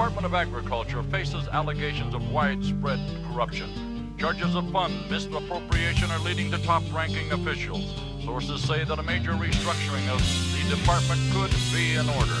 Department of Agriculture faces allegations of widespread corruption. Charges of fund misappropriation are leading to top-ranking officials. Sources say that a major restructuring of the department could be in order.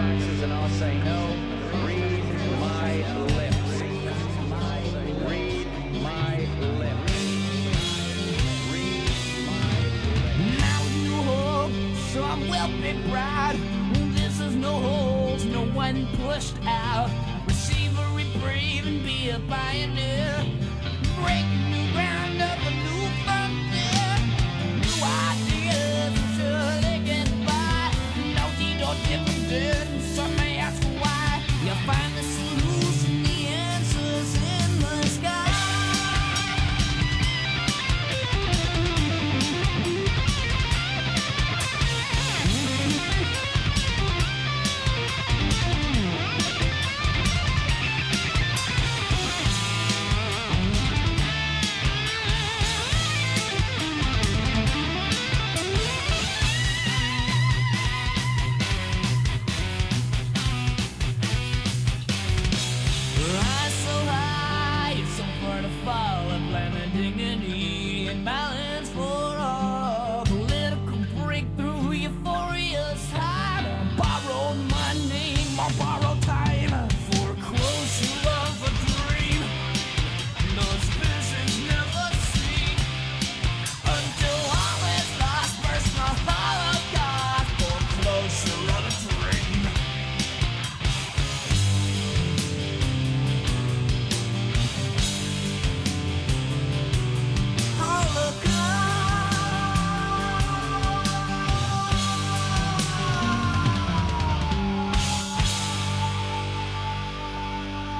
taxes and I'll say no. Read my lips. Read my lips. Now you some. This is no holes, no one pushed out. Receive a reprieve and be a pioneer.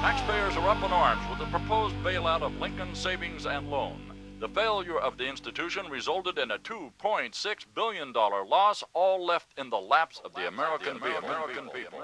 Taxpayers are up in arms with the proposed bailout of Lincoln Savings and Loan. The failure of the institution resulted in a $2.6 billion loss, all left in the laps of the American people.